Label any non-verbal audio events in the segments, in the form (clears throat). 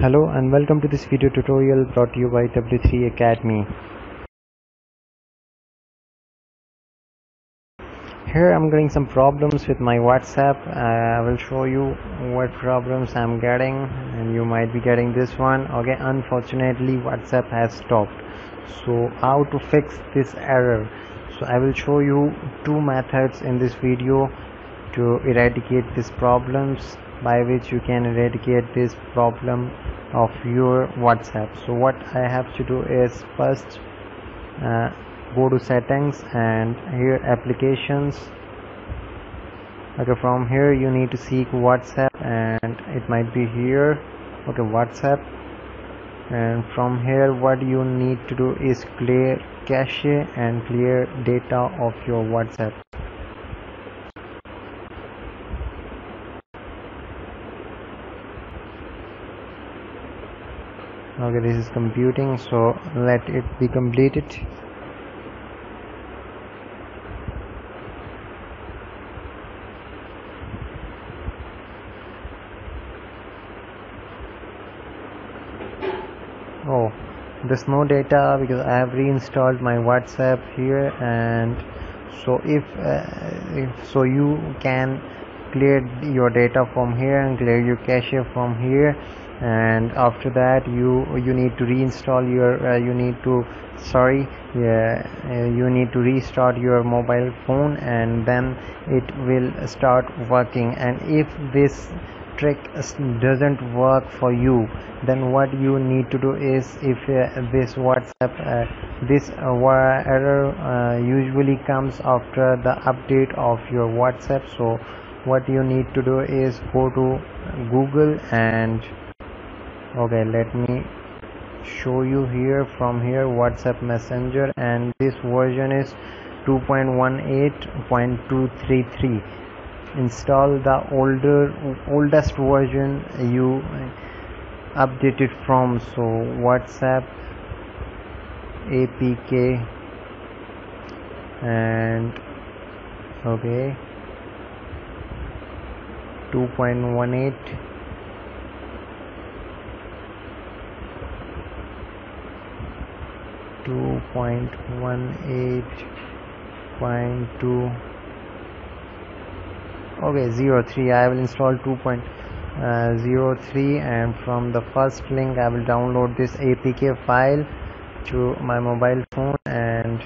Hello and welcome to this video tutorial brought to you by W3 Academy. Here I'm getting some problems with my WhatsApp. Uh, I will show you what problems I'm getting and you might be getting this one. Okay, unfortunately WhatsApp has stopped. So how to fix this error? So I will show you two methods in this video to eradicate these problems by which you can eradicate this problem of your whatsapp. So what i have to do is first uh, go to settings and here applications. Okay from here you need to seek whatsapp and it might be here. Okay whatsapp. And from here what you need to do is clear cache and clear data of your whatsapp okay this is computing so let it be completed. Oh there's no data because I have reinstalled my WhatsApp here and so if, uh, if so you can clear your data from here and clear your cache from here and after that you you need to reinstall your uh, you need to sorry yeah, uh, you need to restart your mobile phone and then it will start working. And if this trick doesn't work for you then what you need to do is if uh, this whatsapp uh, this uh, error uh, usually comes after the update of your whatsapp. So what you need to do is go to google and okay let me show you here from here whatsapp messenger and this version is 2.18.233 install the older oldest version you updated from. So whatsapp apk and okay 2.18 2.18.2 okay 03 I will install 2.03 uh, and from the first link I will download this APK file to my mobile phone and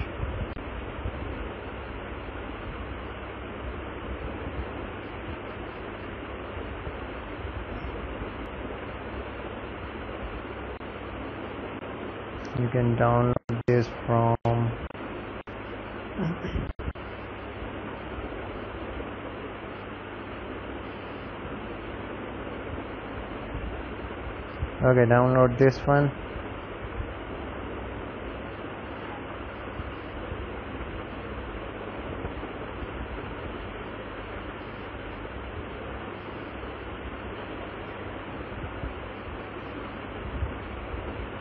you can download this from okay download this one.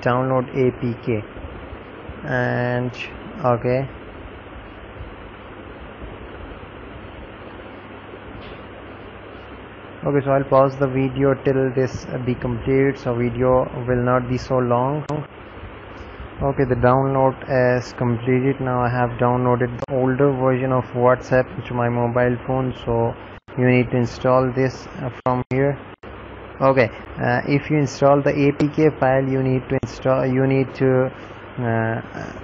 Download apk and okay. Okay so i'll pause the video till this be completed so video will not be so long. Okay the download is completed. Now i have downloaded the older version of whatsapp to my mobile phone. So you need to install this from here. Okay uh, if you install the apk file you need to install you need to uh,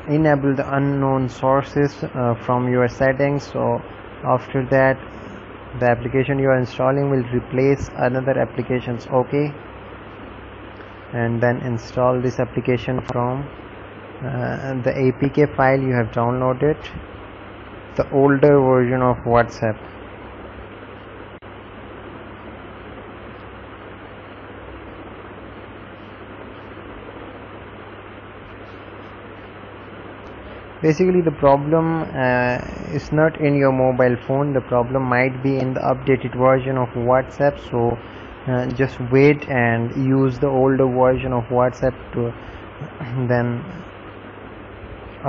enable the unknown sources uh, from your settings. So after that the application you are installing will replace another applications okay? And then install this application from uh, the apk file you have downloaded the older version of whatsapp basically the problem uh, is not in your mobile phone. The problem might be in the updated version of whatsapp. So uh, just wait and use the older version of whatsapp to (clears throat) then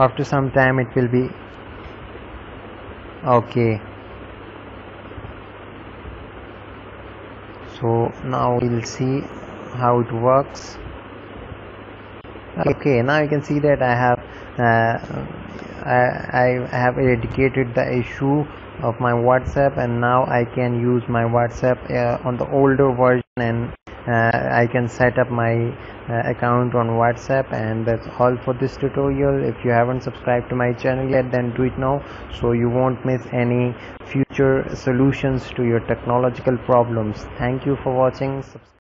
after some time it will be okay. So now we'll see how it works. Okay now you can see that I have I, I have eradicated the issue of my whatsapp and now i can use my whatsapp uh, on the older version and uh, i can set up my uh, account on whatsapp and that's all for this tutorial. If you haven't subscribed to my channel yet then do it now so you won't miss any future solutions to your technological problems. Thank you for watching